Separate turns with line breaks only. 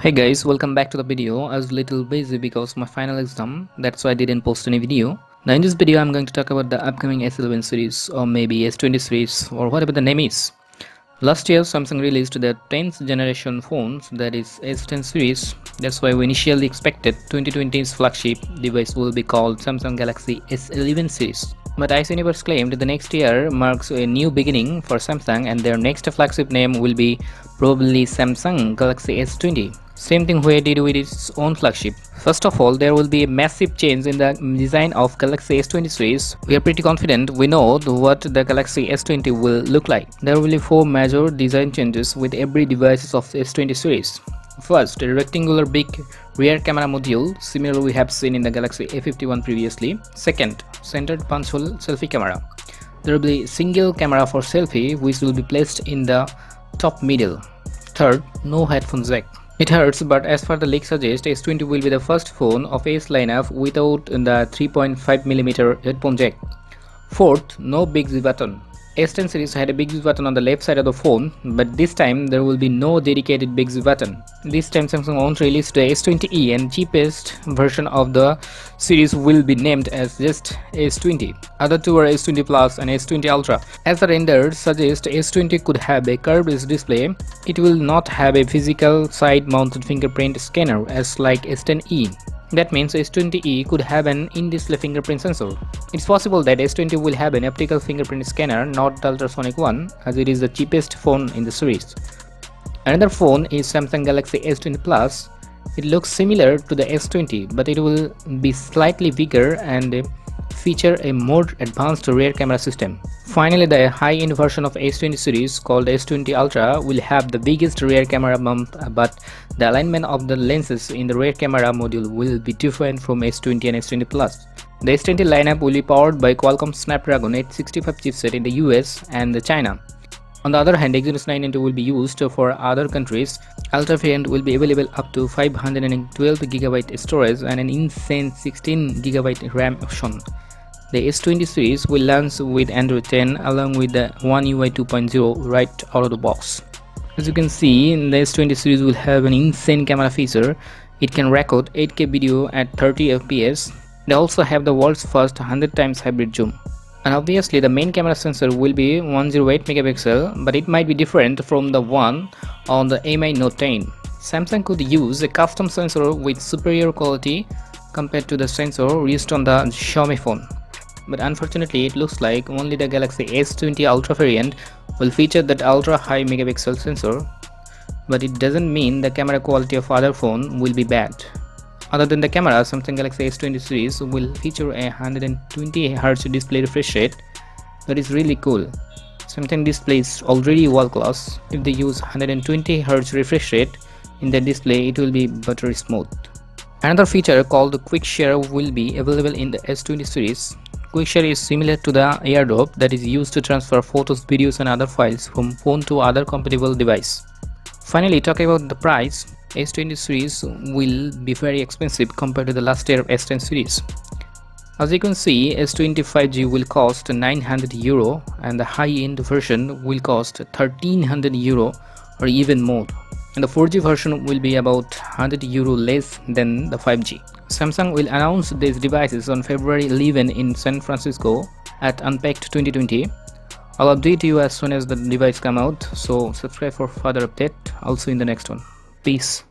Hey guys, welcome back to the video. I was a little busy because my final exam, that's why I didn't post any video. Now in this video, I'm going to talk about the upcoming S11 series or maybe S20 series or whatever the name is. Last year, Samsung released their 10th generation phones, that is S10 series. That's why we initially expected 2020's flagship device will be called Samsung Galaxy S11 series. But Ice Universe claimed the next year marks a new beginning for Samsung and their next flagship name will be probably Samsung Galaxy S20. Same thing Huawei did with its own flagship. First of all, there will be a massive change in the design of Galaxy S20 series. We are pretty confident we know what the Galaxy S20 will look like. There will be four major design changes with every device of S20 series. First, a rectangular big rear camera module, similar we have seen in the Galaxy A51 previously. Second, centered punch hole selfie camera. There will be single camera for selfie which will be placed in the top middle. Third, no headphone jack. It hurts, but as far the leak suggests, S20 will be the first phone of S lineup without the 3.5mm headphone jack. Fourth, no Bixby button. S10 series had a Bixby button on the left side of the phone, but this time there will be no dedicated Bixby button. This time Samsung won't release the S20e and cheapest version of the series will be named as just S20. Other two are S20 Plus and S20 Ultra. As the render suggests S20 could have a curved display, it will not have a physical side-mounted fingerprint scanner as like S10e. That means S20e could have an in-display fingerprint sensor. It's possible that S20 will have an optical fingerprint scanner, not the ultrasonic one, as it is the cheapest phone in the series. Another phone is Samsung Galaxy S20 Plus. It looks similar to the S20, but it will be slightly bigger and feature a more advanced rear camera system. Finally, the high-end version of S20 series called S20 Ultra will have the biggest rear camera bump but the alignment of the lenses in the rear camera module will be different from S20 and S20 Plus. The S20 lineup will be powered by Qualcomm Snapdragon 865 chipset in the US and China. On the other hand, Exynos 990 will be used for other countries. Ultra variant will be available up to 512GB storage and an insane 16GB RAM option. The S20 series will launch with Android 10 along with the One UI 2.0 right out of the box. As you can see, the S20 series will have an insane camera feature. It can record 8K video at 30 fps. They also have the world's first 100 times hybrid zoom. And obviously the main camera sensor will be 108 megapixel, but it might be different from the one on the Mi Note 10. Samsung could use a custom sensor with superior quality compared to the sensor used on the Xiaomi phone but unfortunately it looks like only the Galaxy S20 Ultra variant will feature that ultra high megapixel sensor but it doesn't mean the camera quality of other phone will be bad. Other than the camera, Samsung Galaxy S20 series will feature a 120Hz display refresh rate that is really cool. Samsung display is already world class. If they use 120Hz refresh rate in the display, it will be buttery smooth. Another feature called Quick Share will be available in the S20 series QuickShare is similar to the AirDrop that is used to transfer photos, videos and other files from phone to other compatible device. Finally, talking about the price, S20 series will be very expensive compared to the last year of S10 series. As you can see, S20 5G will cost 900 euro and the high-end version will cost 1300 euro or even more and the 4G version will be about 100 euro less than the 5G. Samsung will announce these devices on February 11 in San Francisco at Unpacked 2020. I'll update you as soon as the device come out, so subscribe for further update also in the next one. Peace.